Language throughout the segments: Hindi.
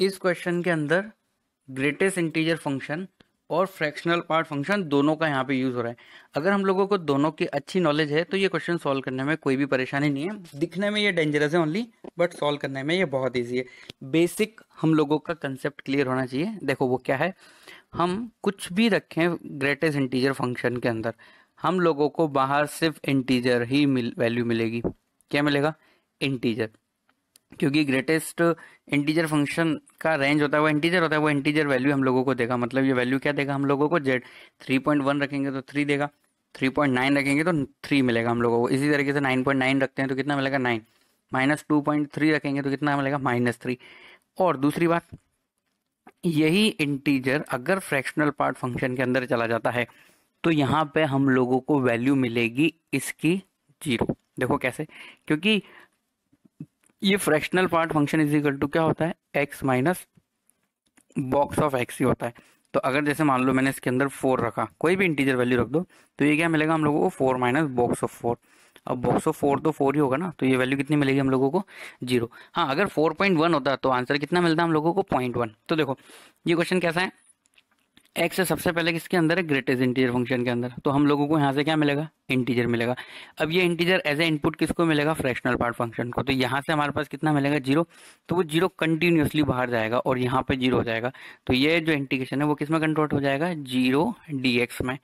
इस क्वेश्चन के अंदर ग्रेटेस्ट इंटीजर फ़ंक्शन और फ्रैक्शनल पार्ट फ़ंक्शन दोनों का यहाँ पे यूज़ हो रहा है। अगर हम लोगों को दोनों की अच्छी नॉलेज है तो ये क्वेश्चन सॉल्व करने में कोई भी परेशानी नहीं है। दिखने में ये डेंजरस है ओनली बट सॉल्व करने में ये बहुत ईजी है। बेसिक हम लोगों का कंसेप्ट क्लियर होना चाहिए। देखो वो क्या है। हम कुछ भी रखें ग्रेटेस्ट इंटीजर फ़ंक्शन के अंदर हम लोगों को बाहर सिर्फ़ इंटीजर ही मिल, वैल्यू मिलेगी। क्या मिलेगा? इंटीजर क्योंकि ग्रेटेस्ट इंटीजर फ़ंक्शन का रेंज होता है, वो इंटीजर होता है, वो इंटीजर वैल्यू हम लोगों को देगा। मतलब ये वैल्यू क्या देगा हम लोगों को? जेड थ्री पॉइंट वन रखेंगे तो थ्री देगा थ्री पॉइंट नाइन रखेंगे तो थ्री मिलेगा हम लोगों को। इसी तरीके से नाइन पॉइंट नाइन रखते हैं तो कितना मिलेगा? Nine minus two point three रखेंगे तो कितना मिलेगा? माइनस थ्री और दूसरी बात, यही इंटीजर अगर फ्रैक्शनल पार्ट फ़ंक्शन के अंदर चला जाता है तो यहाँ पे हम लोगों को वैल्यू मिलेगी इसकी ज़ीरो देखो कैसे? क्योंकि ये fractional part function is equal to क्या होता है? X minus box of x ही होता है। तो अगर जैसे मान लो मैंने इसके अंदर फोर रखा, कोई भी इंटीजर वैल्यू रख दो तो ये क्या मिलेगा हम लोगों को? Four minus box of four अब बॉक्स ऑफ़ फोर तो फोर ही होगा ना? तो ये वैल्यू कितनी मिलेगी हम लोगों को? ज़ीरो हाँ अगर फोर पॉइंट वन होता तो आंसर कितना मिलता हम लोगों को? पॉइंट वन तो देखो, ये क्वेश्चन कैसा है? एक्स सबसे पहले किसके अंदर है? ग्रेटेस्ट इंटीजर फ़ंक्शन के अंदर। तो हम लोगों को यहाँ से क्या मिलेगा? इंटीजर मिलेगा। अब ये इंटीजर एज ए इनपुट किसको मिलेगा? फ्रैक्शनल पार्ट फ़ंक्शन को। तो यहाँ से हमारे पास कितना मिलेगा? ज़ीरो तो वो ज़ीरो कंटिन्यूसली बाहर जाएगा और यहाँ पे ज़ीरो हो जाएगा। तो ये जो इंटीग्रेशन है, वो किसमें कन्वर्ट हो जाएगा? ज़ीरो डी में।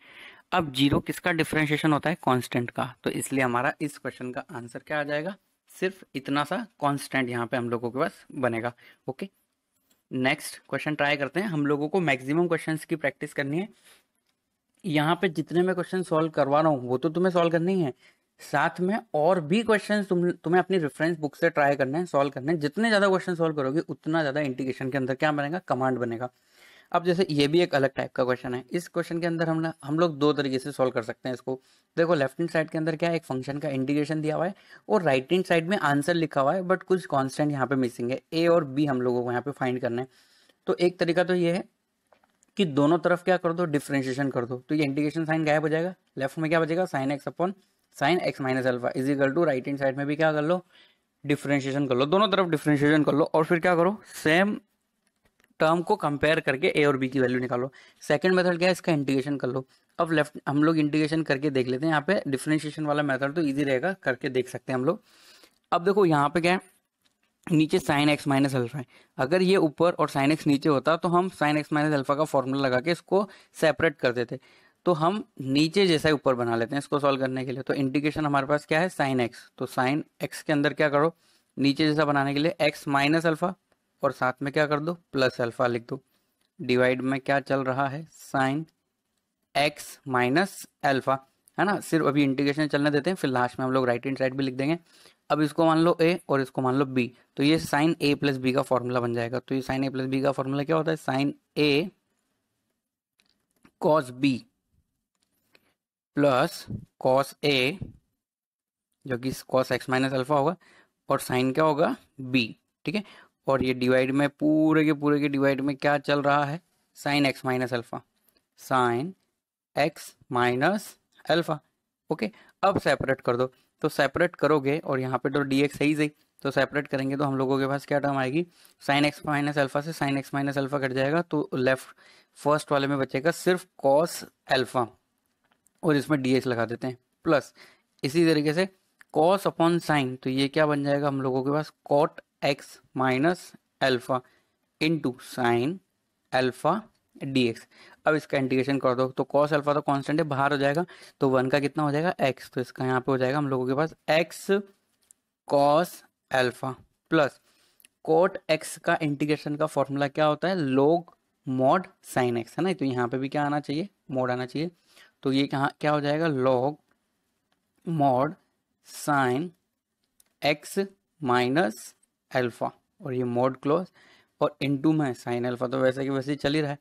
अब ज़ीरो किसका डिफ्रेंशिएशन होता है? कॉन्स्टेंट का। तो इसलिए हमारा इस क्वेश्चन का आंसर क्या आ जाएगा? सिर्फ़ इतना सा कॉन्स्टेंट यहाँ पे हम लोगों के पास बनेगा। ओके नेक्स्ट क्वेश्चन ट्राई करते हैं। हम लोगों को मैक्सिमम क्वेश्चंस की प्रैक्टिस करनी है। यहाँ पे जितने मैं क्वेश्चन सॉल्व करवा रहा हूँ, वो तो तुम्हें सॉल्व करनी है साथ में और भी क्वेश्चन तुम, तुम्हें अपनी रेफरेंस बुक से ट्राई करना है सॉल्व करने हैं। जितने ज़्यादा क्वेश्चन सॉल्व करोगे, उतना ज़्यादा इंटीग्रेशन के अंदर क्या बनेगा? कमांड बनेगा। अब जैसे ये भी एक अलग टाइप का क्वेश्चन है। इस क्वेश्चन के अंदर हम हम लोग दो तरीके से सॉल्व कर सकते हैं इसको। देखो लेफ़्ट हैंड साइड के अंदर क्या है एक फ़ंक्शन का इंटीग्रेशन दिया हुआ है और राइट हैंड साइड में आंसर लिखा हुआ है बट कुछ कॉन्स्टेंट यहाँ पे मिसिंग है। ए और बी हम लोगों को यहाँ पे फाइंड करना है। तो एक तरीका तो ये है कि दोनों तरफ़ क्या कर दो डिफ्रेंशिएशन कर दो। तो ये इंटीग्रेशन साइन गायब हो जाएगा। लेफ़्ट में क्या बचेगा? Sine x upon sine x minus alpha is equal to right hand side में भी क्या कर लो? डिफ्रेंशिएशन कर लो। दोनों तरफ़ डिफ्रेंशिएशन कर लो और फिर क्या करो? सेम टर्म को कंपेयर करके ए और बी की वैल्यू निकालो। सेकंड मेथड क्या है? इसका इंटीग्रेशन कर लो। अब लेफ़्ट हम लोग इंटीग्रेशन करके देख लेते हैं। यहाँ पे डिफ्रेंशिएशन वाला मेथड तो इजी रहेगा, करके देख सकते हैं हम लोग। अब देखो, यहाँ पे क्या है? नीचे साइन एक्स माइनस अल्फ़ा है। अगर ये ऊपर और साइन एक्स नीचे होता तो हम साइन एक्स माइनस अल्फ़ा का फॉर्मूला लगा के इसको सेपरेट कर देते। तो हम नीचे जैसा ही ऊपर बना लेते हैं इसको सॉल्व करने के लिए। तो इंटीग्रेशन हमारे पास क्या है? साइन एक्स तो साइन एक्स के अंदर क्या करो? नीचे जैसा बनाने के लिए एक्स माइनस अल्फ़ा और साथ में क्या कर दो? प्लस अल्फ़ा लिख दो। डिवाइड में क्या चल रहा है? साइन एक्स माइनस अल्फ़ा, है ना? सिर्फ़ अभी इंटीग्रेशन चलने देते हैं, फिर लास्ट में हम लोग राइट हैंड साइड भी लिख देंगे। अब इसको मान लो ए और इसको मान लो बी तो ये साइन ए प्लस बी का फॉर्मूला बन जाएगा। तो ये साइन ए प्लस बी का फॉर्मूला क्या होता है? Sine a cos b plus cos a, जो कि कॉस एक्स माइनस अल्फ़ा होगा, और साइन क्या होगा? बी, ठीक है? और ये डिवाइड में, पूरे के पूरे के डिवाइड में क्या चल रहा है? Sine x minus alpha sine x minus alpha okay अब सेपरेट कर दो। तो सेपरेट करोगे और यहाँ पे तो डी एक्स सही सही। तो सेपरेट करेंगे तो हम लोगों के पास क्या टर्म आएगी? साइन एक्स माइनस अल्फ़ा से sine x minus alpha cut जाएगा। तो लेफ़्ट फ़र्स्ट वाले में बचेगा सिर्फ़ कॉस अल्फ़ा और इसमें डी एक्स लगा देते हैं। प्लस इसी तरीके से कॉस अपॉन साइन तो ये क्या बन जाएगा हम लोगों के पास? Cot x minus alpha into sine alpha d x अब इसका इंटीग्रेशन कर दो तो कॉस अल्फ़ा तो कांस्टेंट है, बाहर हो जाएगा तो वन का कितना हो जाएगा एक्स तो इसका यहाँ पे हो जाएगा हम लोगों के पास x cos alpha plus cot x का इंटीग्रेशन का फॉर्मूला क्या होता है लोग मोड साइन एक्स है ना? तो यहाँ पे भी क्या आना चाहिए मोड आना चाहिए। तो ये कहाँ, क्या हो जाएगा log mod sine x minus alpha और ये मोड क्लोज और इनटू में साइन अल्फ़ा तो वैसे कि वैसे चल ही रहा है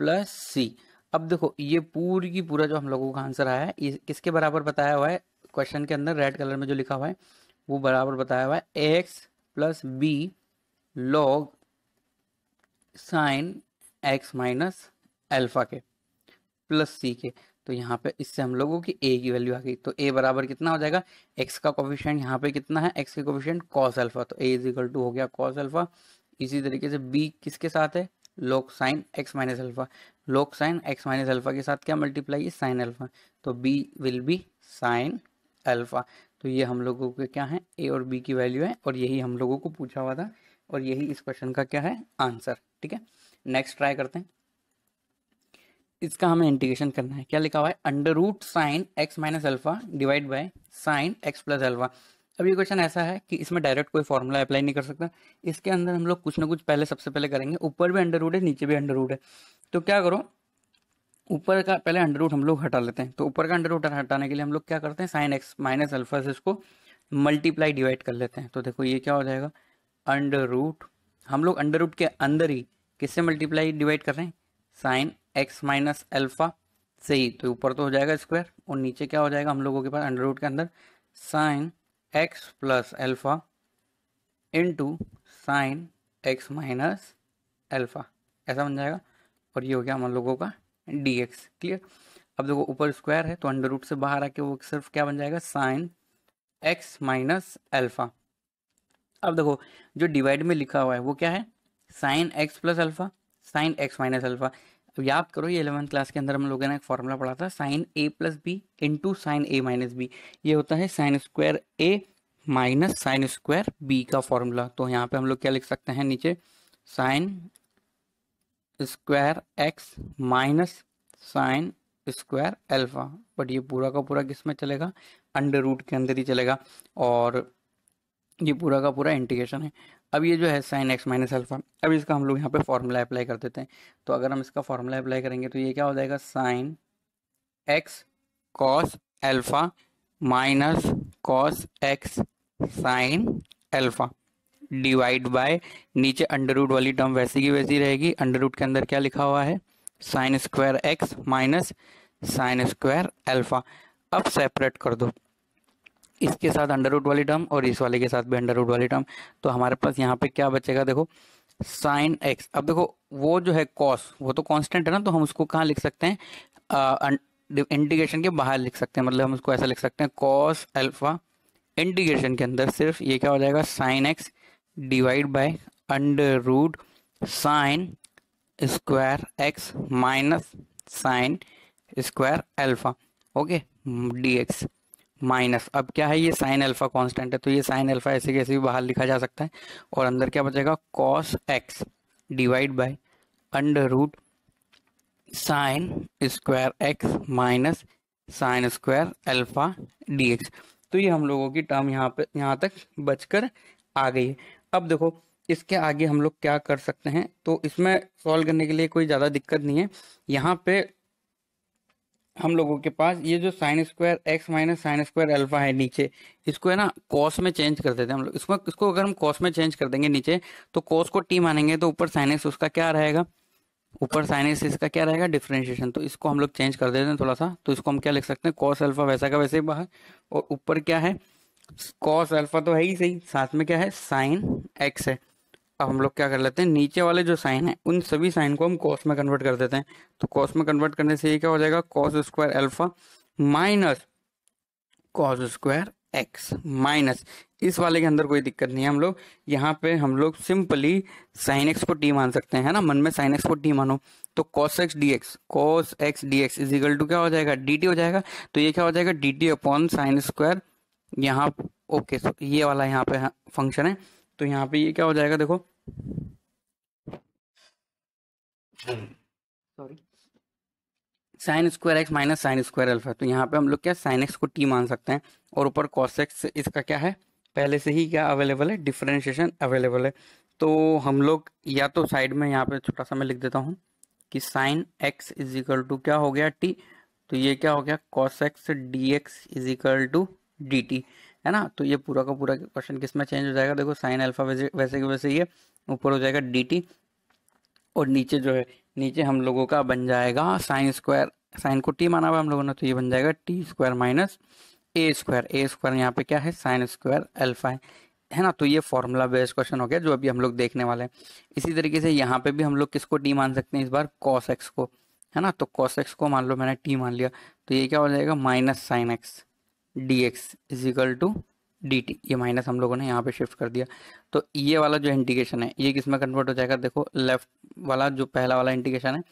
प्लस सी अब देखो, ये पूरी की पूरा जो हम लोगों का आंसर आया है किसके बराबर बताया हुआ है? क्वेश्चन के अंदर रेड कलर में जो लिखा हुआ है, वो बराबर बताया हुआ है x plus b log sine x minus alpha के प्लस सी के। तो यहाँ पे इससे हम लोगों की ए की वैल्यू आ गई। तो ए बराबर कितना हो जाएगा? एक्स का कोफिशियंट यहाँ पे कितना है? एक्स के कोफिशियंट कॉस अल्फ़ा तो ए इज़ इक्वल टू हो गया कॉस अल्फ़ा इसी तरीके से बी किसके साथ है? Log sine x minus alpha log sine x minus alpha के साथ क्या मल्टीप्लाई है साइन अल्फ़ा तो b will be sine alpha तो ये हम लोगों के क्या है? ए और बी की वैल्यू है और यही हम लोगों को पूछा हुआ था और यही इस क्वेश्चन का क्या है? आंसर ठीक है? नेक्स्ट ट्राई करते हैं। इसका हमें इंटीग्रेशन करना है। क्या लिखा हुआ है? Under root sine x minus alpha divide by sine x plus alpha अब ये क्वेश्चन ऐसा है कि इसमें डायरेक्ट कोई फॉर्मूला अप्लाई नहीं कर सकता। इसके अंदर हम लोग कुछ ना कुछ पहले सबसे पहले करेंगे। ऊपर भी अंडर रूट है, नीचे भी अंडर रूट है। तो क्या करो? ऊपर का पहले अंडर रूट हम लोग हटा लेते हैं। तो ऊपर का अंडर रूट हटाने के लिए हम लोग क्या करते हैं? साइन एक्स माइनस अल्फ़ा से इसको मल्टीप्लाई डिवाइड कर लेते हैं। तो देखो ये क्या हो जाएगा? अंडर रूट हम लोग अंडर रूट के अंदर ही किससे मल्टीप्लाई डिवाइड कर रहे हैं? साइन एक्स माइनस अल्फ़ा से ही तो ऊपर तो हो जाएगा स्क्वायर, और नीचे क्या हो जाएगा हम लोगों के पास अंडर रूट के अंदर? Sine x plus alpha into sine x minus alpha. ऐसा बन जाएगा, और ये हो गया हम लोगों का डी एक्स क्लियर अब देखो, ऊपर स्क्वायर है तो अंडर रूट से बाहर आके वो सिर्फ़ क्या बन जाएगा? Sine x minus alpha. अब देखो, जो डिवाइड में लिखा हुआ है, वो क्या है? Sine x plus alpha, sine x minus alpha. अब याद करो, ये इलेवंथ क्लास के अंदर हम लोगों ने एक फॉर्मूला पढ़ा था sine a plus b into sine a minus b ये होता है sine square a minus sine square b का फॉर्मूला। तो यहाँ पे हम लोग क्या लिख सकते हैं नीचे? Sine square x minus sine square alpha but ये पूरा का पूरा किसमें चलेगा? अंडर रूट के अंदर ही चलेगा। और ये पूरा का पूरा इंटीग्रेशन है। अब ये जो है साइन एक्स माइनस अल्फ़ा अब इसका हम लोग यहाँ पे फॉर्मूला अप्लाई कर देते हैं। तो अगर हम इसका फॉर्मूला अप्लाई करेंगे तो ये क्या हो जाएगा? Sine x cos alpha minus cos x sine alpha divide by नीचे अंडर रूट वाली टर्म वैसी की वैसी रहेगी। अंडर रूट के अंदर क्या लिखा हुआ है? Sine square x minus sine square alpha अब सेपरेट कर दो। इसके साथ अंडर रूट वाली टर्म और इस वाले के साथ भी अंडर रूट वाली टर्म। तो हमारे पास यहाँ पे क्या बचेगा देखो साइन एक्स अब देखो, वो जो है कॉस वो तो कांस्टेंट है ना तो हम उसको कहाँ लिख सकते हैं? इंटीग्रेशन के बाहर लिख सकते हैं मतलब हम उसको ऐसा लिख सकते हैं कॉस अल्फ़ा इंटीग्रेशन के अंदर सिर्फ़ ये क्या हो जाएगा sine x divide by under root sine square x minus sine square alpha okay d x minus. अब क्या है, ये साइन अल्फ़ा कांस्टेंट है तो ये साइन अल्फ़ा ऐसे कैसे भी बाहर लिखा जा सकता है, और अंदर क्या बचेगा? Cos x divide by under root sine square x minus sine square alpha d x तो ये हम लोगों की टर्म यहाँ पे, यहाँ तक बचकर आ गई है। अब देखो, इसके आगे हम लोग क्या कर सकते हैं तो इसमें सॉल्व करने के लिए कोई ज़्यादा दिक्कत नहीं है। यहाँ पे हम लोगों के पास, ये जो sine square x minus sine square alpha है नीचे, इसको है ना कॉस में चेंज कर देते हैं हम लोग। इसको इसको अगर हम कॉस में चेंज कर देंगे नीचे तो कॉस को टी मानेंगे तो ऊपर साइनस उसका क्या रहेगा? ऊपर साइनस इसका क्या रहेगा? डिफ्रेंशिएशन तो इसको हम लोग चेंज कर देते हैं थोड़ा सा। तो इसको हम क्या लिख सकते हैं? कॉस अल्फ़ा वैसा का वैसे ही बाहर। और ऊपर क्या है? कॉस अल्फ़ा तो है ही सही, साथ में क्या है? साइन एक्स है। अब हम लोग क्या कर लेते हैं, नीचे वाले जो साइन है, उन सभी साइन को हम कॉस में कन्वर्ट कर देते हैं। तो कॉस में कन्वर्ट करने से ये क्या हो जाएगा cos square alpha minus cos square x minus इस वाले के अंदर कोई दिक्कत नहीं है हम लोग। यहाँ पे हम लोग सिंपली साइन एक्स को टी मान सकते हैं, है ना? मन में साइन एक्स को टी मानो। तो cos x d x cos x d x is equal to क्या हो जाएगा? डी टी हो जाएगा। तो ये क्या हो जाएगा? D t upon sine square यहाँ ओके ये वाला यहाँ पे फ़ंक्शन है। तो यहाँ पे ये क्या हो जाएगा, देखो sorry sine square x minus sine square alpha तो यहाँ पे हम लोग क्या साइन एक्स को टी मान सकते हैं और ऊपर कॉस एक्स इसका क्या है? पहले से ही क्या अवेलेबल है? डिफ्रेंशिएशन अवेलेबल है। तो हम लोग या तो साइड में यहाँ पे छोटा सा मैं लिख देता हूँ कि sine x is equal to क्या हो गया टी तो ये क्या हो गया? Cos x d x is equal to d t है ना? तो ये पूरा का पूरा क्वेश्चन किसमें चेंज हो जाएगा? देखो साइन अल्फ़ा वैसे वैसे के वैसे ये ऊपर हो जाएगा डीटी और नीचे जो है, नीचे हम लोगों का बन जाएगा साइन स्क्वायर साइन को टी माना हुआ हम लोगों ने तो ये बन जाएगा t square minus a square a square यहाँ पे क्या है? साइन स्क्वायर अल्फ़ा है। है ना? तो ये फॉर्मूला बेस्ड क्वेश्चन हो गया, जो अभी हम लोग देखने वाले हैं। इसी तरीके से यहाँ पे भी हम लोग किसको टी मान सकते हैं इस बार? कॉस एक्स को। है ना? तो कॉस एक्स को मान लो, मैंने टी मान लिया। तो ये क्या हो जाएगा? Minus sine x d x is equal to d t ये माइनस हम लोगों ने यहाँ पे शिफ्ट कर दिया। तो ये वाला जो इंटीग्रेशन है, ये किसमें कन्वर्ट हो जाएगा? देखो लेफ़्ट वाला जो पहला वाला इंटीग्रेशन है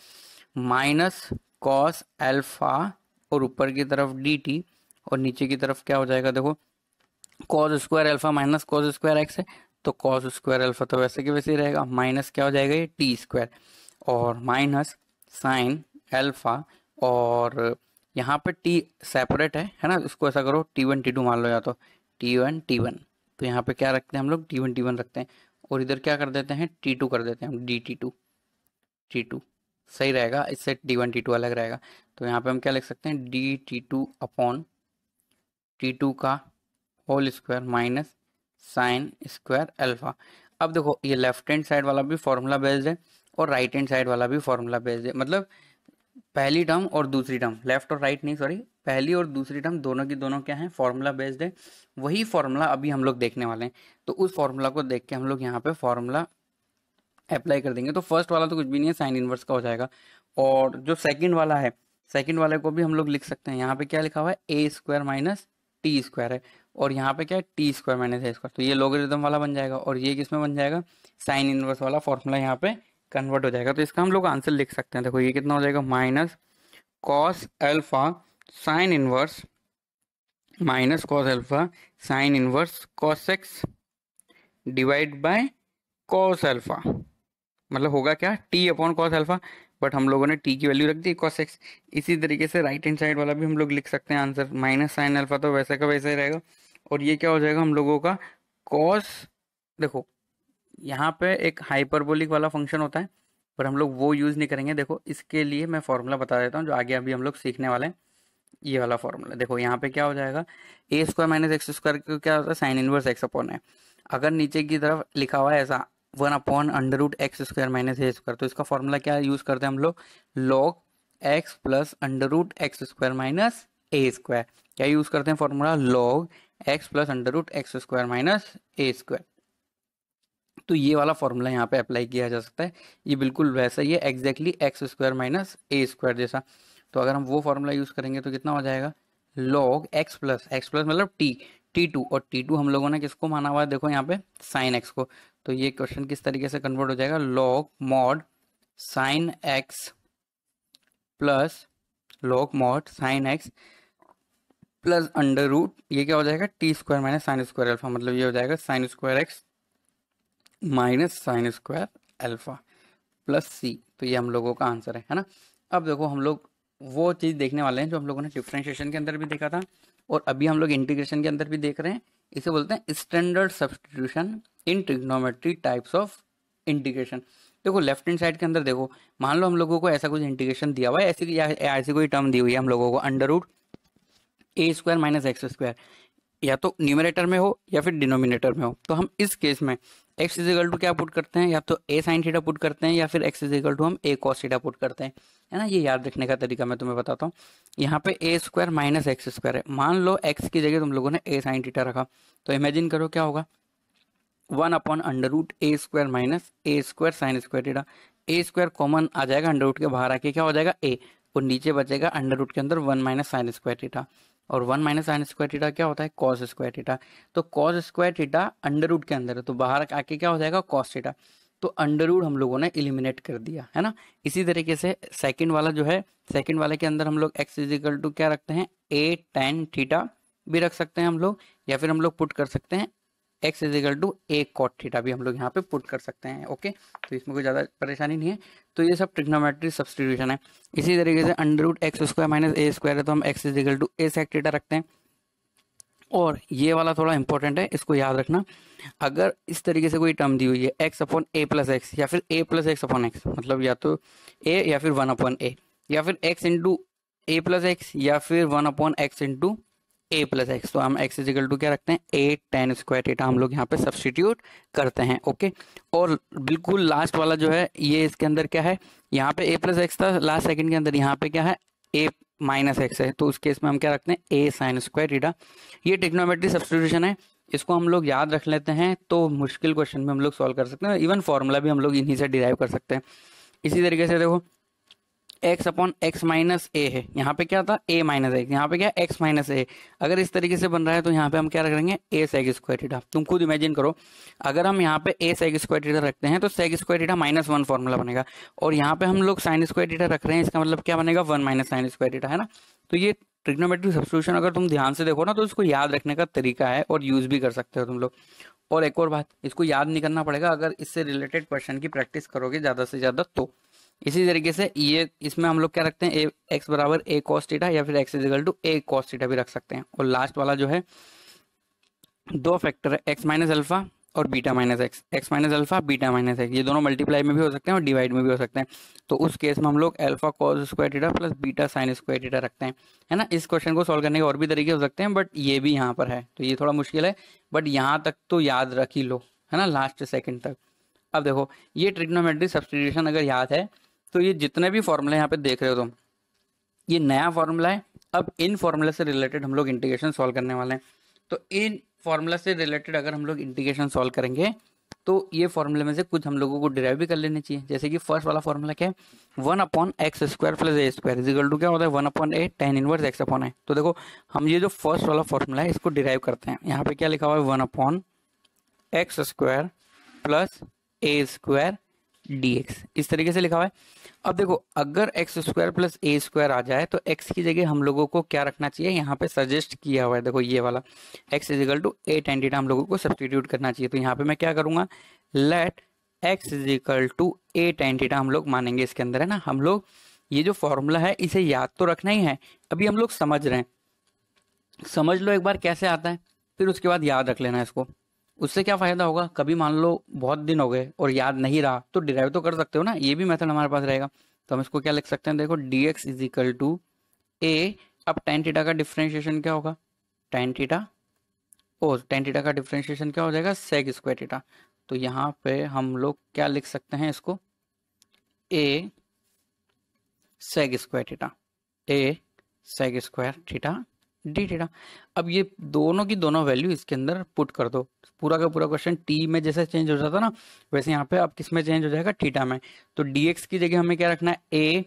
माइनस कॉस एल्फा और ऊपर की तरफ़ डी टी और नीचे की तरफ़ क्या हो जाएगा? देखो cos square alpha minus cos square x है तो कॉस स्क्वायर अल्फ़ा तो वैसे के वैसे ही रहेगा। माइनस क्या हो जाएगा? ये टी स्क्वायर और माइनस साइन एल्फा और यहाँ पे टी सेपरेट है है ना? इसको ऐसा करो टी वन टी टू मान लो या तो टी वन टी वन तो यहाँ पे क्या रखते हैं हम लोग? टी वन टी वन रखते हैं। और इधर क्या कर देते हैं? टी टू कर देते हैं हम d t two t two सही रहेगा, इससे टी वन टी टू अलग रहेगा। तो यहाँ पे हम क्या लिख सकते हैं? D t two upon t two का whole square minus sine square alpha अब देखो, ये लेफ़्ट हैंड साइड वाला भी फॉर्मूला बेस्ड है और राइट हैंड साइड वाला भी फॉर्मूला बेस्ड है। मतलब पहली टर्म और दूसरी टर्म लेफ़्ट और राइट नहीं सॉरी पहली और दूसरी टर्म दोनों की दोनों क्या है? फॉर्मूला बेस्ड है. वही फॉर्मूला अभी हम लोग देखने वाले हैं. तो उस फॉर्मूला को देख के हम लोग यहाँ पे फॉर्मूला अप्लाई कर देंगे. तो फ़र्स्ट वाला तो कुछ भी नहीं है साइन इनवर्स का हो जाएगा. और जो सेकंड वाला है सेकंड वाले को भी हम लोग लिख सकते हैं. यहाँ पे क्या लिखा हुआ है? A square minus t square है. और यहाँ पे क्या है? T square minus a square तो ये लोगरिदम वाला बन जाएगा. और ये किसमें बन जाएगा? साइन इनवर्स वाला फॉर्मूला यहाँ पे कन्वर्ट हो जाएगा। तो इसका हम लोग आंसर लिख सकते हैं। देखो, ये कितना हो जाएगा? Minus cos alpha sine inverse minus cos alpha sine inverse cos x divide by cos alpha मतलब होगा क्या? T upon cos alpha but हम लोगों ने टी की वैल्यू रख दी कॉस एक्स इसी तरीके से राइट हैंड साइड वाला भी हम लोग लिख सकते हैं आंसर माइनस साइन अल्फ़ा तो वैसे का वैसे ही रहेगा। और ये क्या हो जाएगा? हम लोगों का कॉस देखो यहाँ पे एक हाइपरबोलिक वाला फ़ंक्शन होता है, पर हम लोग वो यूज़ नहीं करेंगे। देखो, इसके लिए मैं फॉर्मूला बता देता हूँ, जो आगे अभी हम लोग सीखने वाले हैं। ये वाला फॉर्मूला देखो, यहाँ पे क्या हो जाएगा? A square minus x square क्या होता है? साइन इनवर्स एक्स अपॉन है अगर नीचे की तरफ़ लिखा हुआ है ऐसा one upon under root x square minus a square तो इसका फॉर्मूला क्या यूज़ करते हैं हम लोग? Log x plus under root x square minus a square क्या यूज़ करते हैं formula log x plus under root x square minus a square तो ये वाला फॉर्मूला यहाँ पे अप्लाई किया जा सकता है। ये बिल्कुल वैसा ही है exactly x square minus a square जैसा। तो अगर हम वो फॉर्मूला यूज़ करेंगे तो कितना हो जाएगा? Log x plus x plus मतलब टी टी टू और टी टू हम लोगों ने किसको माना हुआ है? देखो यहाँ पे साइन एक्स को। तो ये क्वेश्चन किस तरीके से कन्वर्ट हो जाएगा? Log mod sine x plus log mod sine x plus under root ये क्या हो जाएगा? T square minus sine square alpha मतलब ये हो जाएगा sine square x minus sine square alpha plus c. तो ये हम लोगों का आंसर है है ना? अब देखो, हम लोग वो चीज़ देखने वाले हैं जो हम लोगों ने डिफ्रेंशिएशन के अंदर भी देखा था, और अभी हम लोग इंटीग्रेशन के अंदर भी देख रहे हैं। इसे बोलते हैं standard substitution in trigonometry types of integration देखो लेफ़्ट हैंड साइड के अंदर देखो, मान लो हम लोगों को ऐसा कुछ इंटीग्रेशन दिया हुआ है, ऐसी ऐसी कोई टर्म दी हुई है हम लोगों को under root a square minus x square या तो न्यूमिनेटर में हो, या फिर डिनोमिनेटर में हो। तो हम इस केस में एक्स इजिकल टू क्या पुट करते हैं? या तो ए साइन थीटा पुट करते हैं या फिर एक्स इजिकल टू हम ए कॉस थीटा पुट करते हैं। है ना? ये याद रखने का तरीका मैं तुम्हें बताता हूँ। यहाँ पे a square minus x square है। मान लो एक्स की जगह तुम लोगों ने ए साइन थीटा रखा। तो इमेजिन करो क्या होगा? One upon under root a square minus a square sine square theta. A square common आ जाएगा अंडर रूट के बाहर आके क्या हो जाएगा? ए और नीचे बचेगा अंडर रूट के अंदर one minus sine square theta. और one minus sine square theta क्या होता है? Cos square theta. तो cos square theta under root के अंदर है तो बाहर आके क्या हो जाएगा? कॉस टीटा तो अंडर रूट हम लोगों ने इलिमिनेट कर दिया, है ना? इसी तरीके से सेकंड वाला जो है सेकंड वाले के अंदर हम लोग एक्स इजिकल टू क्या रखते हैं? ए टेन थीटा भी रख सकते हैं हम लोग, या फिर हम लोग पुट कर सकते हैं x equal to a cot theta भी हम लोग यहाँ पे पुट कर सकते हैं, ओके? तो इसमें कोई ज़्यादा परेशानी नहीं है। तो ये सब ट्रिग्नोमेट्री सब्सटीट्यूशन है। इसी तरीके से under root x square minus a square है तो हम x equal to a sec theta रखते हैं। और ये वाला थोड़ा इंपॉर्टेंट है, इसको याद रखना। अगर इस तरीके से कोई टर्म दी हुई है x upon a plus x या फिर a plus x upon x मतलब या तो ए या फिर वन अपॉन ए या फिर x into a plus x या फिर one upon x into a plus x तो हम एक्स इजिकल टू क्या रखते हैं? ए टेन स्क्वायर थीटा हम लोग यहाँ पे सब्सटीट्यूट करते हैं ओके और बिल्कुल लास्ट वाला जो है, ये इसके अंदर क्या है? यहाँ पे ए प्लस एक्स था लास्ट सेकंड के अंदर यहाँ पे क्या है? ए माइनस एक्स है तो उस केस में हम क्या रखते हैं? ए साइन स्क्वायर थीटा ये टेक्नोमेट्री सब्सटीट्यूशन है, इसको हम लोग याद रख लेते हैं तो मुश्किल क्वेश्चन में हम लोग सॉल्व कर सकते हैं इवन फॉर्मूला भी हम लोग इन्हीं से डिराइव कर सकते हैं। इसी तरीके से देखो x upon x minus a है। यहाँ पे क्या था? ए माइनस एक्स यहाँ पे क्या? X minus a. अगर इस तरीके से बन रहा है तो यहाँ पे हम क्या रखेंगे? ए सेग स्क्वायर थीटा तुम खुद इमेजिन करो, अगर हम यहाँ पे ए सेग स्क्वायर थीटा रखते हैं तो sec square theta minus one formula बनेगा। और यहाँ पे हम लोग साइन स्क्वायर थीटा रख रहे हैं, इसका मतलब क्या बनेगा? One minus sine square theta है ना? तो ये ट्रिग्नोमेट्रिक सब्सिट्यूशन अगर तुम ध्यान से देखो ना तो इसको याद रखने का तरीका है और यूज़ भी कर सकते हो तुम लोग। और एक और बात, इसको याद नहीं करना पड़ेगा, अगर इससे रिलेटेड क्वेश्चन की प्रैक्टिस करोगे ज़्यादा से ज़्यादा तो। इसी तरीके से ये इसमें हम लोग क्या रखते हैं? एक्स बराबर ए कॉस्टिटा या फिर x is equal to a cos theta भी रख सकते हैं। और लास्ट वाला जो है, दो फैक्टर है एक्स माइनस अल्फ़ा और beta minus x x minus alpha beta minus x ये दोनों मल्टीप्लाई में भी हो सकते हैं और डिवाइड में भी हो सकते हैं। तो उस केस में हम लोग alpha cos square theta plus beta sine square theta रखते हैं। है ना? इस क्वेश्चन को सॉल्व करने के और भी तरीके हो सकते हैं बट ये भी यहाँ पर है। तो ये थोड़ा मुश्किल है बट यहाँ तक तो याद रख ही लो। है ना? लास्ट सेकेंड तक। अब देखो, ये ट्रिग्नोमेट्रिक सब्सटीट्यूशन अगर याद है तो ये जितने भी फॉर्मूले यहाँ पे देख रहे हो तुम, ये नया फॉर्मूला है। अब इन फॉर्मूला से रिलेटेड हम लोग इंटीग्रेशन सॉल्व करने वाले हैं। तो इन फॉर्मूला से रिलेटेड अगर हम लोग इंटीग्रेशन सॉल्व करेंगे तो ये फॉर्मूले में से कुछ हम लोगों को डिराइव भी कर लेने चाहिए। जैसे कि फ़र्स्ट वाला फॉर्मूला क्या है? One upon x square plus a square is equal to क्या होता है? One upon a tan inverse x upon a तो देखो, हम ये जो फ़र्स्ट वाला फॉर्मूला है, इसको डिराइव करते हैं। यहाँ पे क्या लिखा हुआ है? One upon x square plus a square d इस तरीके से लिखा हुआ है। अब देखो, अगर x square plus a square आ जाए तो एक्स की जगह हम लोगों को क्या रखना चाहिए? यहाँ पे सजेस्ट किया हुआ है, देखो ये वाला। X is equal to a tan हम लोगों को सब्सटीट्यूट करना चाहिए। तो यहाँ पे मैं क्या करूँगा? Let x is equal to a tan हम लोग मानेंगे इसके अंदर, है ना? हम लोग, ये जो फॉर्मूला है, इसे याद तो रखना ही है। अभी हम लोग समझ रहे हैं। समझ लो, एक बार कैसे आता है, फिर उसके बाद याद रख लेना इसको। उससे क्या फ़ायदा होगा? कभी मान लो बहुत दिन हो गए और याद नहीं रहा तो डिराइव तो कर सकते हो ना? ये भी मेथड हमारे पास रहेगा। तो हम इसको क्या लिख सकते हैं? देखो d x is equal to a अब टेन टीटा का डिफ्रेंशिएशन क्या होगा? टेन टीटा ओ टेन टीटा का डिफ्रेंशिएशन क्या हो जाएगा? सेग स्क्वायर टीटा तो यहाँ पे हम लोग क्या लिख सकते हैं इसको? A sec square theta a sec square theta d theta अब ये दोनों की दोनों वैल्यू इसके अंदर पुट कर दो। पूरा का पूरा क्वेश्चन टी में जैसे चेंज हो जाता ना, वैसे यहाँ पे अब किसमें चेंज हो जाएगा? थीटा में। तो डी एक्स की जगह हमें क्या रखना है? A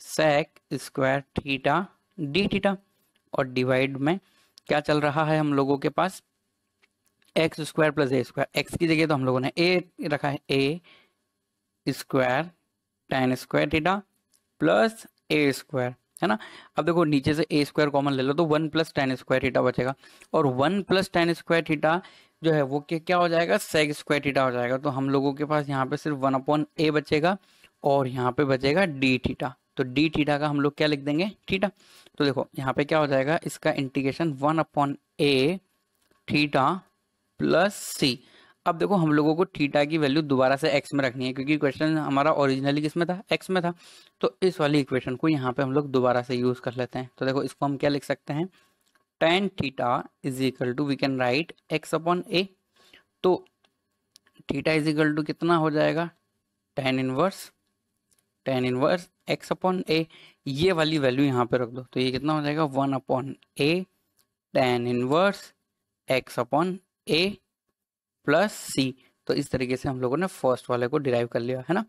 sec square theta d theta और डिवाइड में क्या चल रहा है हम लोगों के पास? X square plus a square x की जगह तो हम लोगों ने ए रखा है। A square tan square theta plus a square है ना? अब देखो, नीचे से ए स्क्वायर कॉमन ले लो तो one plus tan square theta बचेगा। और one plus tan square theta जो है, वो क्या हो जाएगा? सेग स्क्वायर थीटा हो जाएगा। तो हम लोगों के पास यहाँ पे सिर्फ़ वन अपॉन ए बचेगा और यहाँ पे बचेगा डी थीटा तो डी थीटा का हम लोग क्या लिख देंगे? थीटा तो देखो, यहाँ पे क्या हो जाएगा? इसका integration one upon a theta plus c अब देखो हम लोगों को थीटा की वैल्यू दोबारा से एक्स में रखनी है, क्योंकि क्वेश्चन हमारा ओरिजिनली किसमें था? एक्स में था। तो इस वाली इक्वेशन को यहाँ पे हम लोग दोबारा से यूज़ कर लेते हैं। तो देखो इसको हम क्या लिख सकते हैं? Tan theta is equal to we can write x upon a तो थीटा इज़ इक्वल टू कितना हो जाएगा? Tan inverse tan inverse x upon a ये वाली वैल्यू यहाँ पे रख दो। तो ये कितना हो जाएगा? One upon a tan inverse x upon a plus c. तो इस तरीके से हम लोगों ने फ़र्स्ट वाले को डिराइव कर लिया, है ना?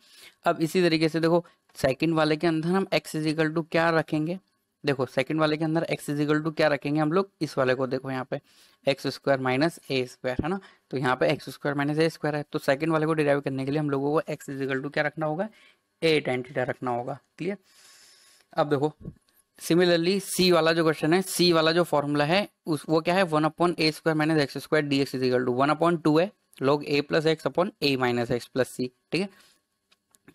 अब इसी तरीके से देखो सेकंड वाले के अंदर हम एक्स इजिकल टू क्या रखेंगे? देखो सेकंड वाले के अंदर एक्स इजिकल टू क्या रखेंगे हम लोग? इस वाले को देखो यहाँ पे x square minus a square है ना? तो यहाँ पे x square minus a square है। तो सेकंड वाले को डिराइव करने के लिए हम लोगों को एक्स इजिकल टू क्या रखना होगा? ए टेन थीटा रखना होगा क्लियर अब देखो सिमिलरली सी वाला जो क्वेश्चन है सी वाला जो फॉर्मूला है, उस, वो क्या है? One upon a square minus x square d x is equal to one upon two है log a plus x upon a minus x plus c ठीक है?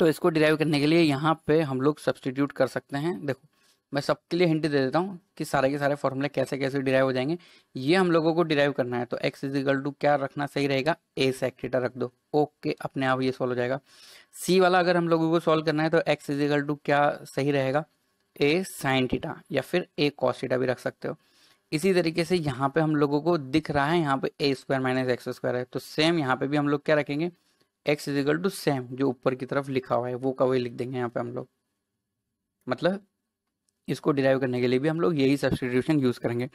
तो इसको डिराइव करने के लिए यहाँ पे हम लोग सब्सटीट्यूट कर सकते हैं। देखो, मैं सबके लिए हिंट दे देता हूँ कि सारे के सारे फॉर्मूले कैसे कैसे डिराइव हो जाएँगे। ये हम लोगों को डिराइव करना है तो एक्स इजिकल टू क्या रखना सही रहेगा? ए थीटा रख दो। ओके अपने आप ये सॉल्व हो जाएगा। सी वाला अगर हम लोगों को सॉल्व करना है तो एक्स इजिकल टू क्या सही रहेगा? ए साइन थीटा या फिर ए कॉस थीटा भी रख सकते हो। इसी तरीके से यहाँ पे हम लोगों को दिख रहा है, यहाँ पे a square minus x square है। तो सेम यहाँ पे भी हम लोग क्या रखेंगे? एक्स इजिकल टू सेम जो ऊपर की तरफ़ लिखा हुआ है, वो का वही लिख देंगे यहाँ पे हम लोग? मतलब इसको डिराइव करने के लिए भी हम लोग यही सब्सटीट्यूशन यूज़ करेंगे।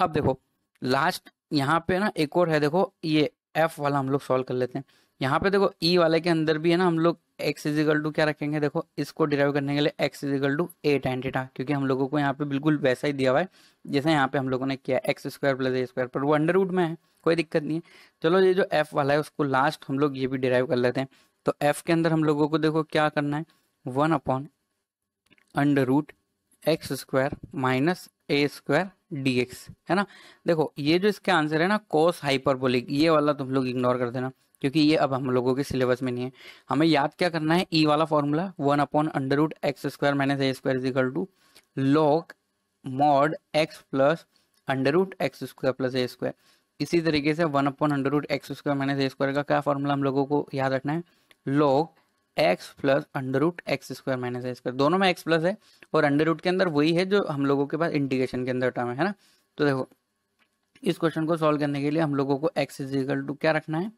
अब देखो लास्ट यहाँ पे ना एक और है, देखो, ये एफ़ वाला हम लोग सॉल्व कर लेते हैं। यहाँ पे देखो ई e वाले के अंदर भी है ना, हम लोग एक्स इजिकल टू क्या रखेंगे? देखो, इसको डिराइव करने के लिए x is equal to a tan theta क्योंकि हम लोगों को यहाँ पे बिल्कुल वैसा ही दिया हुआ है, जैसे यहाँ पे हम लोगों ने किया x square plus a square पर वो अंडर रूट में है, कोई दिक्कत नहीं है। चलो, ये जो एफ़ वाला है, उसको लास्ट हम लोग ये भी डिराइव कर लेते हैं। तो एफ़ के अंदर हम लोगों को देखो क्या करना है one upon under root x square minus a square d x है ना? देखो, ये जो इसके आंसर है ना कोस हाइपरबोलिक ये वाला तुम लोग इग्नोर कर देना, क्योंकि ये अब हम लोगों के सिलेबस में नहीं है। हमें याद क्या करना है? ई e वाला formula one upon under root x square minus a square is equal to log mod x plus under root x square plus a square इसी तरीके से one upon under root x square minus a square का क्या फॉर्मूला हम लोगों को याद रखना है? Log x plus under root x square minus a square. दोनों में एक्स प्लस है और अंडर रूट के अंदर वही है जो हम लोगों के पास इंटीग्रेशन के अंदर टर्म है ना? तो देखो, इस क्वेश्चन को सॉल्व करने के लिए हम लोगों को एक्स इज़ इक्वल टू क्या रखना है?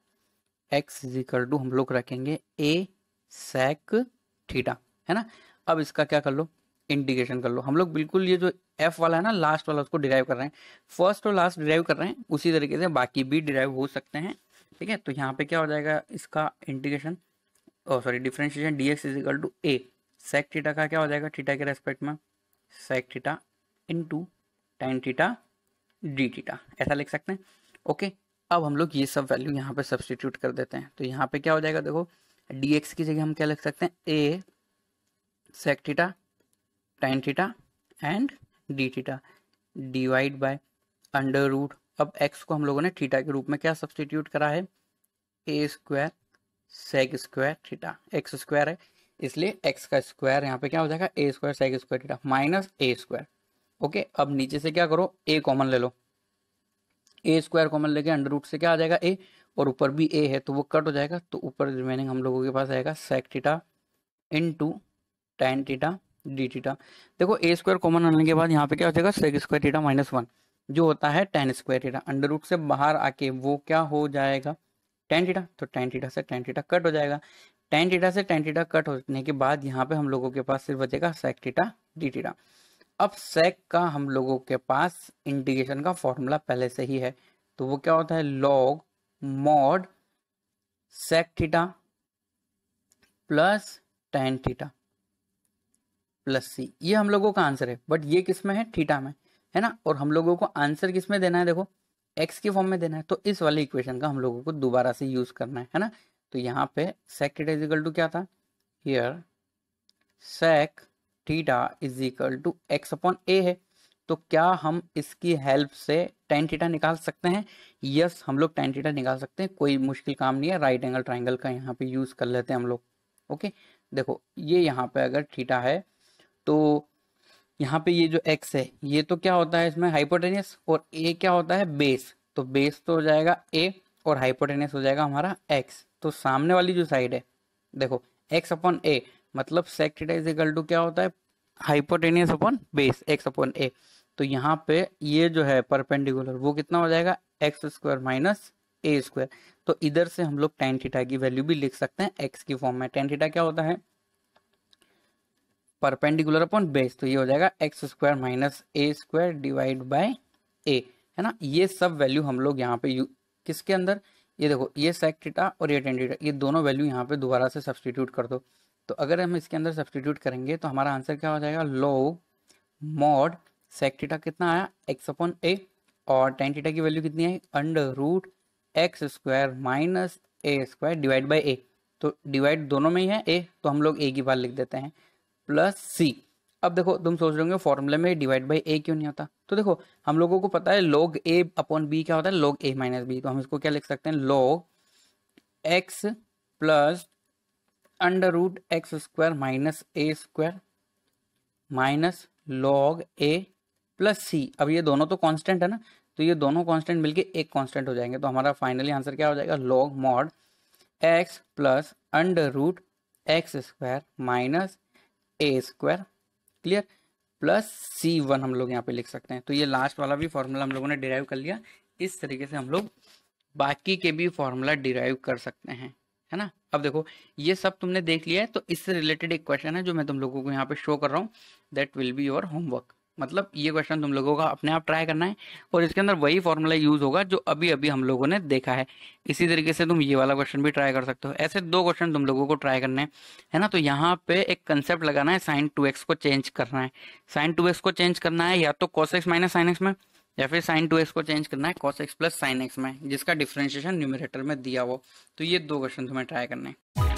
एक्स इज़ इक्वल टू हम लोग रखेंगे ए सेक थीटा है ना? अब इसका क्या कर लो? इंटीग्रेशन कर लो। हम लोग बिल्कुल ये जो एफ़ वाला है ना लास्ट वाला उसको डिराइव कर रहे हैं। फ़र्स्ट और लास्ट डिराइव कर रहे हैं, उसी तरीके से बाकी भी डिराइव हो सकते हैं, ठीक है? तो यहाँ पे क्या हो जाएगा इसका integration sorry differentiation d x is equal to a sec theta का क्या हो जाएगा? थीटा के रेस्पेक्ट में sec theta into tan theta d theta ऐसा लिख सकते हैं? ओके अब हम लोग ये सब वैल्यू यहाँ पे सब्सटीट्यूट कर देते हैं। तो यहाँ पे क्या हो जाएगा देखो? डी एक्स की जगह हम क्या लिख सकते हैं? A sec theta tan theta and d theta divide by under root अब एक्स को हम लोगों ने थीटा के रूप में क्या सब्सटीट्यूट करा है? A square sec square theta x square है। इसलिए एक्स का स्क्वायर यहाँ पे क्या हो जाएगा? A square sec square theta minus a square okay अब नीचे से क्या करो? ए कॉमन ले लो। ए स्क्वायर कॉमन लेके अंडर रूट से क्या आ जाएगा? ए और ऊपर भी ए है तो वो कट हो जाएगा। तो ऊपर रिमेनिंग हम लोगों के पास आएगा sec theta into tan theta d theta देखो ए स्क्वायर कॉमन आने के बाद यहाँ पे क्या हो जाएगा? Sec square theta minus one जो होता है tan square theta under root से बाहर आके वो क्या हो जाएगा? टेन टीटा तो टेन टीटा से टेन टीटा कट हो जाएगा। टेन टीटा से टेन टीटा कट होने के बाद यहाँ पे हम लोगों के पास सिर्फ़ बचेगा सेक टीटा डी टीटा अब सेक का हम लोगों के पास इंटीग्रेशन का फॉर्मूला पहले से ही है तो वो क्या होता है? Log mod sec theta plus tan theta plus c ये हम लोगों का आंसर है बट ये किसमें है? थीटा में, है ना? और हम लोगों को आंसर किसमें देना है? देखो एक्स के फॉर्म में देना है तो इस वाले इक्वेशन का हम लोगों को दोबारा से यूज़ करना है है ना? तो यहाँ पे सेक थीटा इजिकल टू क्या था? Here sec theta is equal to x upon a है। तो क्या हम इसकी हेल्प से टेन थीटा निकाल सकते हैं? यस हम लोग टेन थीटा निकाल सकते हैं, कोई मुश्किल काम नहीं है राइट एंगल ट्राइंगल का यहाँ पे यूज़ कर लेते हैं हम लोग ओके देखो, ये यहाँ पे अगर थीटा है तो यहाँ पे ये जो एक्स है, ये तो क्या होता है इसमें? हाइपोटेनियस और ए क्या होता है? बेस तो बेस तो हो जाएगा ए और हाइपोटेनियस हो जाएगा हमारा एक्स तो सामने वाली जो साइड है, देखो एक्स अपॉन ए मतलब सेक टू क्या होता है? Hypotenuse upon base x upon a तो यहाँ पे ये जो है परपेंडिकुलर वो कितना हो जाएगा? X square minus a square तो इधर से हम लोग टेन थीटा की वैल्यू भी लिख सकते हैं एक्स की फॉर्म में. टेन थीटा क्या होता है? परपेंडिकुलर अपॉन बेस तो ये हो जाएगा x square minus a square divide by a, है ना? ये सब वैल्यू हम लोग यहाँ पे यू, किसके अंदर? ये देखो, ये सेक थीटा और ये टेन थीटा ये दोनों वैल्यू यहाँ पे दोबारा से सब्सटीट्यूट कर दो। तो अगर हम इसके अंदर सब्सटीट्यूट करेंगे तो हमारा आंसर क्या हो जाएगा? लो मॉड सेक थीटा कितना आया? एक्स अपॉन ए और टेन थीटा की वैल्यू कितनी है under root x square minus a square divide by a तो डिवाइड दोनों में ही है ए तो हम लोग ए की बात लिख देते हैं। Plus c. अब देखो, तुम सोच रहे होंगे फॉर्मूले में डिवाइड बाई ए क्यों नहीं होता? तो देखो, हम लोगों को पता है लॉग ए अपॉन बी क्या होता है? लॉग ए माइनस बी तो हम इसको क्या लिख सकते हैं? Log x plus under root x square minus a square minus log a plus c अब ये दोनों तो कांस्टेंट है ना? तो ये दोनों कांस्टेंट मिलके एक कांस्टेंट हो जाएँगे। तो हमारा फाइनली आंसर क्या हो जाएगा? Log mod x plus under root x square minus a square clear? Plus c one हम लोग यहाँ पे लिख सकते हैं। तो ये लास्ट वाला भी फॉर्मूला हम लोगों ने डिराइव कर लिया। इस तरीके से हम लोग बाकी के भी फॉर्मूला डिराइव कर सकते हैं, है ना? अब देखो, ये सब तुमने देख लिया है तो इससे रिलेटेड एक क्वेश्चन है जो मैं तुम लोगों को यहाँ पे शो कर रहा हूँ। That will be your homework मतलब ये क्वेश्चन तुम लोगों का अपने आप ट्राई करना है और इसके अंदर वही फॉर्मूला यूज़ होगा जो अभी अभी हम लोगों ने देखा है। इसी तरीके से तुम ये वाला क्वेश्चन भी ट्राई कर सकते हो। ऐसे दो क्वेश्चन तुम लोगों को ट्राई करने हैं, है ना? तो यहाँ पे एक कंसेप्ट लगाना है साइन टू एक्स को चेंज करना है। साइन टू एक्स को चेंज करना है या तो cos x minus sine x में, या फिर साइन टू एक्स को चेंज करना है cos x plus sine x में, जिसका डिफ्रेंशिएशन न्यूमिनेटर में दिया हो तो ये दो क्वेश्चन तुम्हें ट्राई करने हैं।